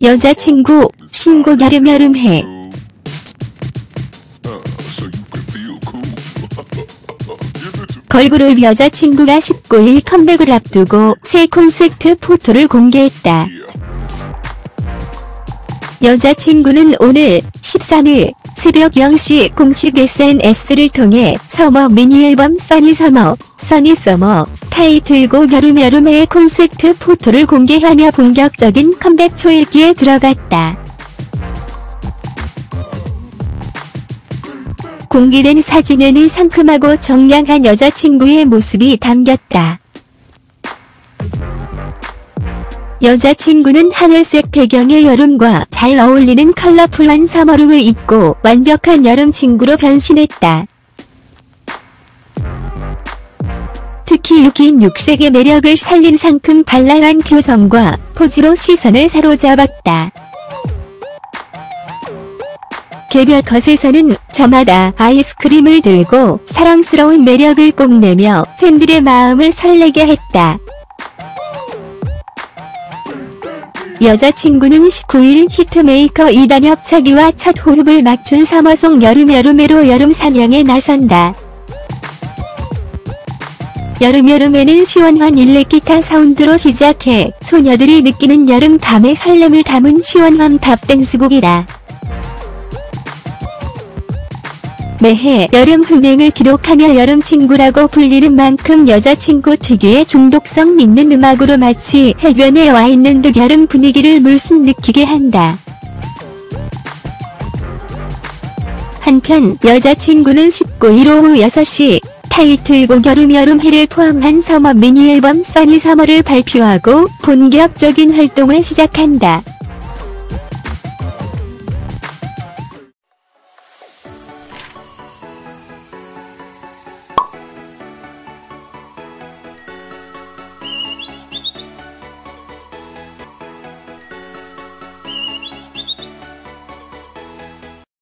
여자친구, 신곡 여름 여름해. 걸그룹 여자친구가 19일 컴백을 앞두고 새 콘셉트 포토를 공개했다. 여자친구는 오늘 13일 새벽 0시 공식 SNS를 통해 summer 미니 앨범 Sunny Summer, Sunny Summer 타이틀곡 여름 여름해의 콘셉트 포토를 공개하며 본격적인 컴백 초읽기에 들어갔다. 공개된 사진에는 상큼하고 정량한 여자친구의 모습이 담겼다. 여자친구는 하늘색 배경의 여름과 잘 어울리는 컬러풀한 서머룩을 입고 완벽한 여름 친구로 변신했다. 특히 육인 육색의 매력을 살린 상큼 발랄한 표정과 포즈로 시선을 사로잡았다. 개별 컷에서는 저마다 아이스크림을 들고 사랑스러운 매력을 뽐내며 팬들의 마음을 설레게 했다. 여자친구는 19일 히트메이커 이단옆차기와 첫 호흡을 맞춘 summer song 여름 여름해로 여름 사냥에 나선다. 여름 여름해는 시원한 일렉기타 사운드로 시작해 소녀들이 느끼는 여름 밤의 설렘을 담은 시원한 팝댄스곡이다. 매해 여름 흥행을 기록하며 여름 친구라고 불리는 만큼 여자친구 특유의 중독성 있는 음악으로 마치 해변에 와 있는 듯 여름 분위기를 물씬 느끼게 한다. 한편 여자친구는 19일 오후 6시 타이틀곡 여름 여름해를 포함한 summer 미니 앨범 Sunny Summer를 발표하고 본격적인 활동을 시작한다.